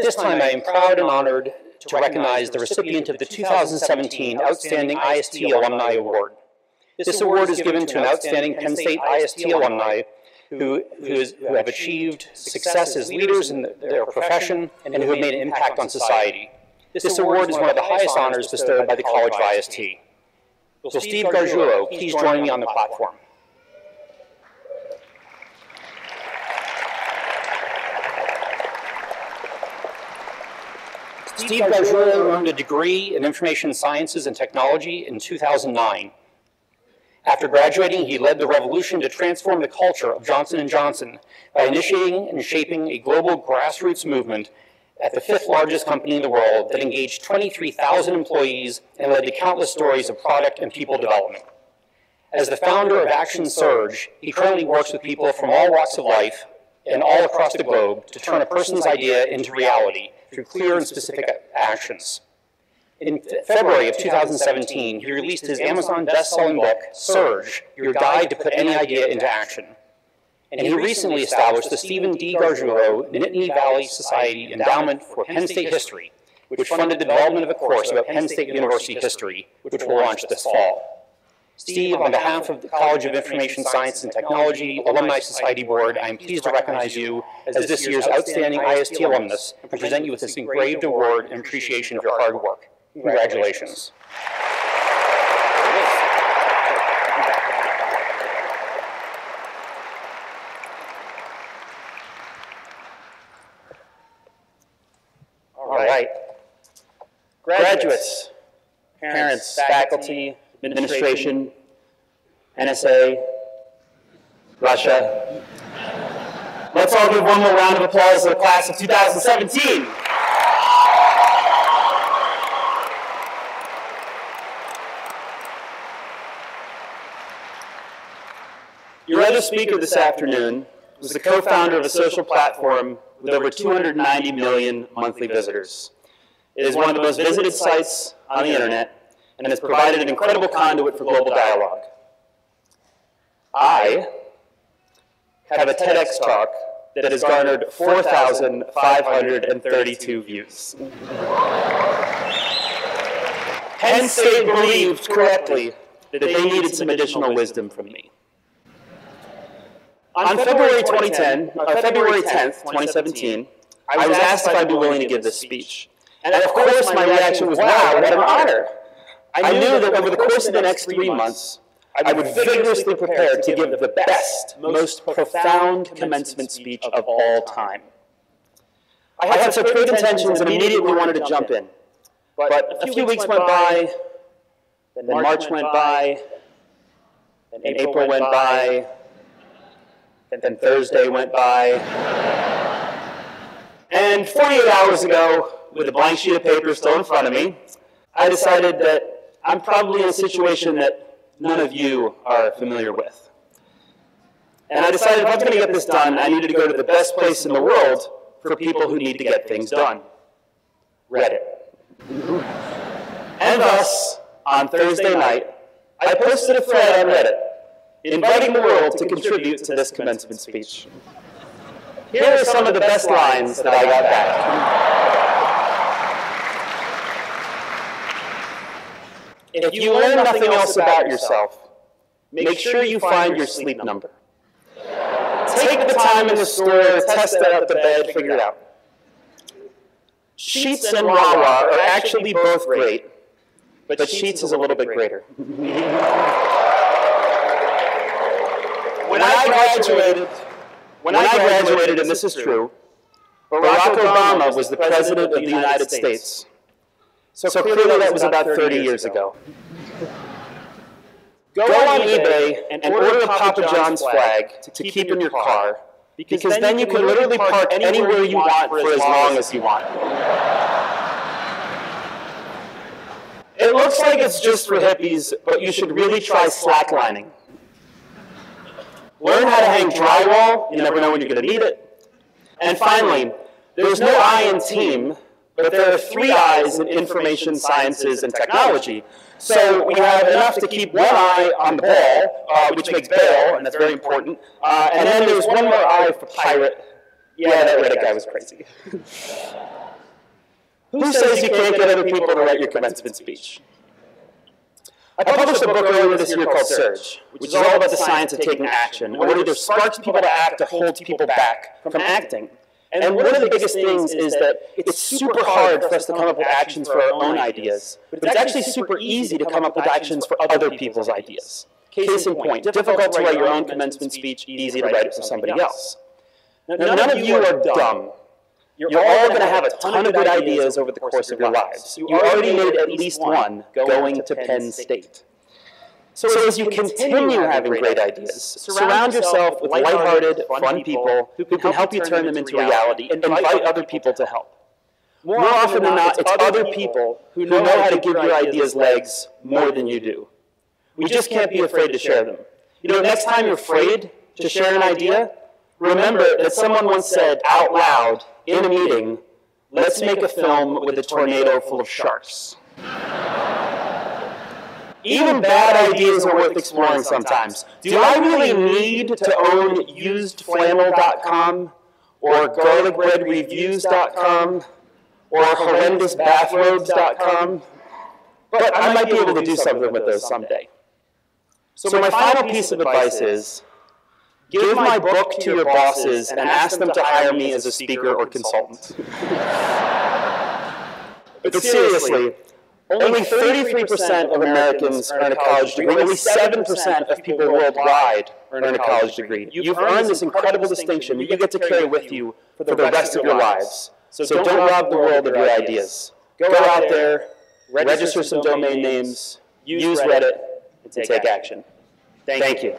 At this time, I am proud and honored to recognize the recipient of the 2017 Outstanding IST Alumni Award. This award is given to an outstanding Penn State IST alumni who, who, is, who have achieved success as leaders in their profession and who have made an impact on society. This award is one of the highest honors bestowed by the College of IST. Will Steve Garguilo please join me on the platform? Steve Garguilo earned a degree in Information Sciences and Technology in 2009. After graduating, he led the revolution to transform the culture of Johnson & Johnson by initiating and shaping a global grassroots movement at the fifth largest company in the world that engaged 23,000 employees and led to countless stories of product and people development. As the founder of Action Surge, he currently works with people from all walks of life and all across the globe to turn a person's idea into reality through clear and specific actions. In February of 2017, he released his Amazon best-selling book, Surge, Your Guide to Put Any Idea into Action. And he recently established the Stephen D. Garguilo Nittany Valley Society Endowment for Penn State History, which funded the development of a course about Penn State University history, which will launch this fall. Steve, on behalf of the College of Information Science and Technology Alumni Society Board, I am pleased to recognize you as this year's outstanding IST alumnus and present you with this engraved award in appreciation of your hard work. Congratulations. All right. Graduates, parents, faculty, administration, NSA, Russia. Let's all give one more round of applause to the class of 2017. Your other speaker this afternoon was the co-founder of a social platform with over 290 million monthly visitors. It is one of the most visited sites on the internet and has provided an incredible conduit for global dialogue. I have a TEDx talk that has garnered 4,532 views. Penn State believed correctly that they needed some additional wisdom from me. On February 2010, uh, February 10th, 2017, I was asked if I'd be willing to give this speech. And of course, my reaction was, wow, what an honor. I knew that over the course of the next three months, I would vigorously prepare to give the best, most profound commencement speech of all time. I had such great intentions and immediately wanted to jump in. But a few weeks went by, then March went by, then April went by, and then Thursday went by. And 48 hours ago, with a blank sheet of paper still in front of me, I decided that I'm probably in a situation that none of you are familiar with. And I decided if I was going to get this done, I needed to go to the best place in the world for people who need to get things done Reddit. And thus, on Thursday night, I posted a thread on Reddit inviting the world to contribute to this commencement speech. Here are some of the best lines that I got back. If you learn nothing else about yourself, make sure you find your sleep number. Take the time in the store, test it out the bed, figure it out. Sheetz and Wawa are actually both great, but Sheetz is a little bit greater. When I graduated, when I graduated, and this is true, Barack Obama was the president of the United States. So, so clearly that was about 30 years ago. Go on eBay and order a Papa John's flag to keep in your car, because then you can literally park anywhere you want for as long as you want. It looks like it's just for hippies, but you should really try slacklining. Learn how to hang drywall, you never know when you're going to need it. And finally, there's no I in team, but there are three eyes in information sciences and technology. So we have enough to keep one eye on the ball, uh, which makes bail, and that's very important. Uh, and then there's one more eye for pirate. Yeah, that Reddit guy was crazy. Who says you can't get other people to write your commencement speech? I published a book earlier this year called Surge, which is all about the science of taking action, and what either sparks people to act or holds people back from acting. And one of the biggest things is that it's super hard for us to come up with actions for our own ideas, but it's actually super easy to come up with actions for other people's ideas. Case in point, difficult to write your own commencement speech, easy to write it for somebody else. Now, none of you are dumb. You're all going to have a ton of good ideas over the course of your lives. You already made at least one going to Penn State. So as you continue having great ideas, surround yourself with lighthearted, fun people who can help you turn them into reality and invite other people to help. More often than not, it's other people who know how to give your ideas legs more than you do. We just can't be afraid to share them. You know, next time you're afraid to share an idea, remember that someone once said out loud in a meeting, let's make a film with a tornado full of sharks. Even bad ideas are worth exploring sometimes. Do I really need to own usedflannel.com or garlicbreadreviews.com or horrendousbathrobes.com? But I might be able to do something with those someday. So my final piece of advice is, give my book to your bosses and ask them to hire me as a speaker or consultant. But seriously, only 33% of Americans earn a college degree. Only 7% of people worldwide earn a college degree. You've earned this incredible distinction that you get to carry with you for the rest of your lives. So don't rob the world of your ideas. Go out there, register some domain names, use Reddit, and take action. Thank you.